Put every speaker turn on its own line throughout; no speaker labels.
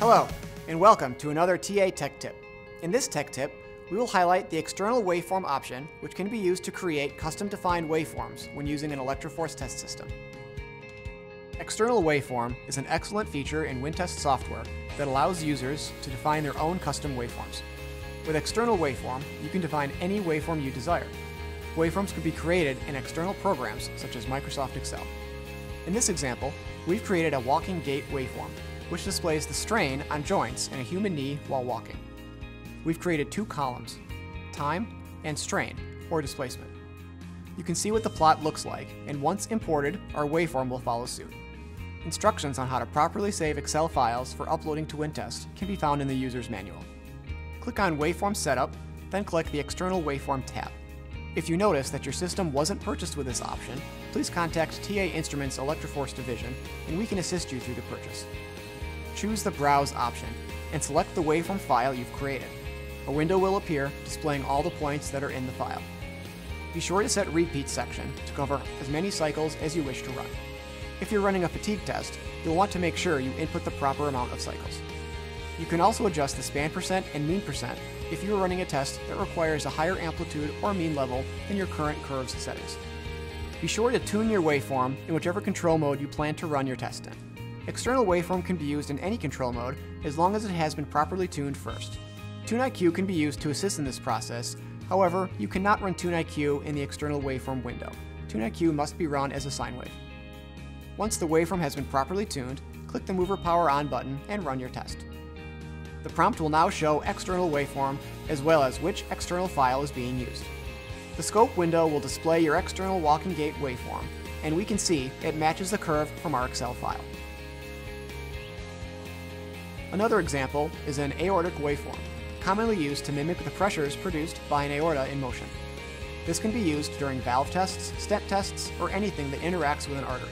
Hello, and welcome to another TA Tech Tip. In this Tech Tip, we will highlight the external waveform option, which can be used to create custom-defined waveforms when using an ElectroForce test system. External waveform is an excellent feature in WinTest software that allows users to define their own custom waveforms. With external waveform, you can define any waveform you desire. Waveforms can be created in external programs such as Microsoft Excel. In this example, we've created a walking gait waveform which displays the strain on joints in a human knee while walking. We've created two columns, time and strain, or displacement. You can see what the plot looks like, and once imported, our waveform will follow suit. Instructions on how to properly save Excel files for uploading to WinTest can be found in the user's manual. Click on Waveform Setup, then click the External Waveform tab. If you notice that your system wasn't purchased with this option, please contact TA Instruments ElectroForce Division and we can assist you through the purchase choose the Browse option and select the waveform file you've created. A window will appear displaying all the points that are in the file. Be sure to set Repeat section to cover as many cycles as you wish to run. If you're running a fatigue test, you'll want to make sure you input the proper amount of cycles. You can also adjust the span percent and mean percent if you are running a test that requires a higher amplitude or mean level than your current curves settings. Be sure to tune your waveform in whichever control mode you plan to run your test in. External waveform can be used in any control mode as long as it has been properly tuned first. TuneIQ can be used to assist in this process, however, you cannot run TuneIQ in the external waveform window. TuneIQ must be run as a sine wave. Once the waveform has been properly tuned, click the Mover Power On button and run your test. The prompt will now show external waveform as well as which external file is being used. The scope window will display your external walking gait waveform, and we can see it matches the curve from our Excel file. Another example is an aortic waveform, commonly used to mimic the pressures produced by an aorta in motion. This can be used during valve tests, stent tests, or anything that interacts with an artery.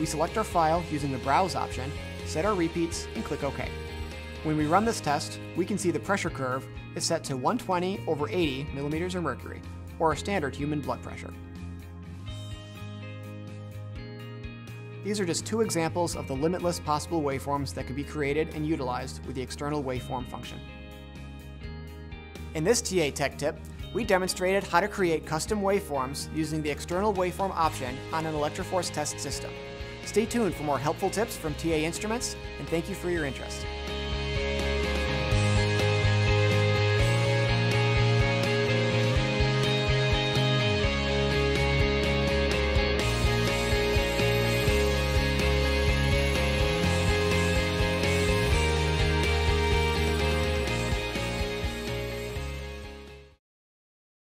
We select our file using the Browse option, set our repeats, and click OK. When we run this test, we can see the pressure curve is set to 120 over 80 millimeters of mercury, or a standard human blood pressure. These are just two examples of the limitless possible waveforms that can be created and utilized with the external waveform function. In this TA Tech tip, we demonstrated how to create custom waveforms using the external waveform option on an ElectroForce test system. Stay tuned for more helpful tips from TA Instruments, and thank you for your interest.